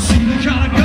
see the kind of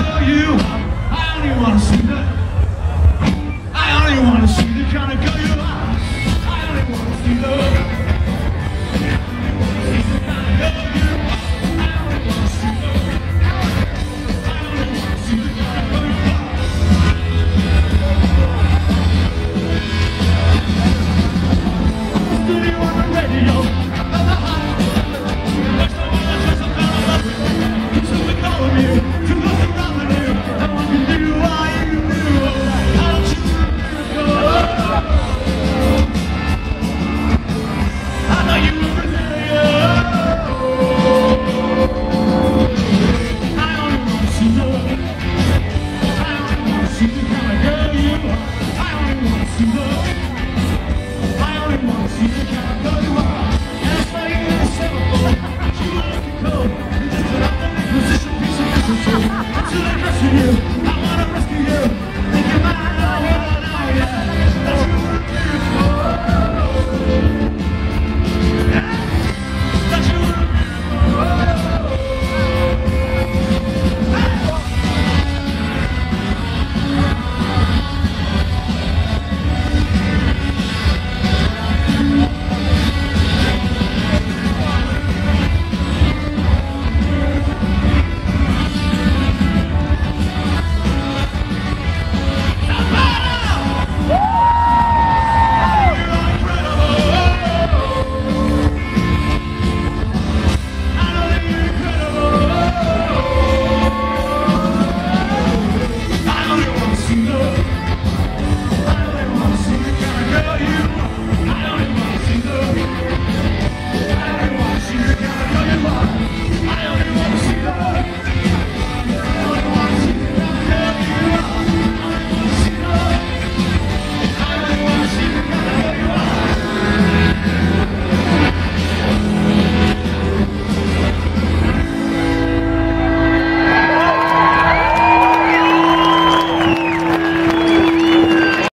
you